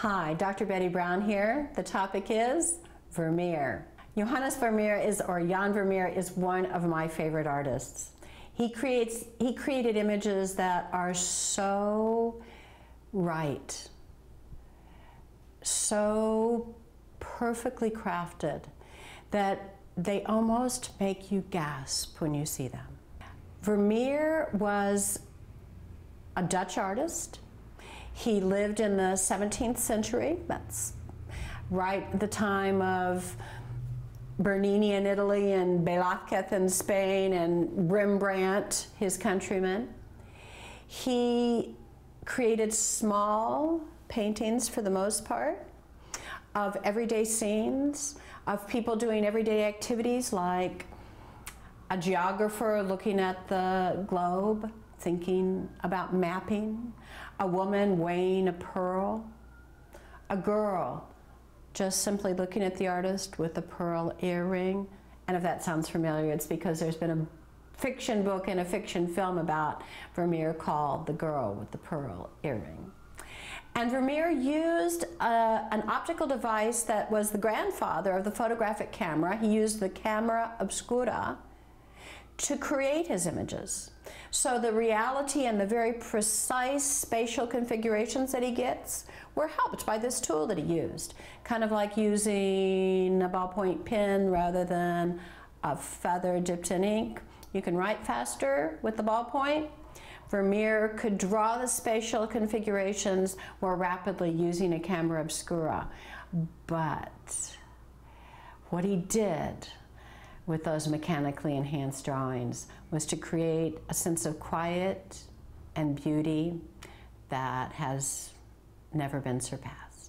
Hi, Dr. Betty Brown here. The topic is Vermeer. Johannes Vermeer is, or Jan Vermeer is one of my favorite artists. He creates, he created images that are so right, so perfectly crafted that they almost make you gasp when you see them. Vermeer was a Dutch artist he lived in the 17th century. That's right the time of Bernini in Italy and Velázquez in Spain and Rembrandt, his countryman. He created small paintings for the most part of everyday scenes, of people doing everyday activities like a geographer looking at the globe, thinking about mapping, a woman weighing a pearl, a girl just simply looking at the artist with a pearl earring. And if that sounds familiar, it's because there's been a fiction book and a fiction film about Vermeer called The Girl with the Pearl Earring. And Vermeer used uh, an optical device that was the grandfather of the photographic camera. He used the camera obscura to create his images. So the reality and the very precise spatial configurations that he gets were helped by this tool that he used. Kind of like using a ballpoint pen rather than a feather dipped in ink. You can write faster with the ballpoint. Vermeer could draw the spatial configurations more rapidly using a camera obscura. But what he did with those mechanically enhanced drawings was to create a sense of quiet and beauty that has never been surpassed.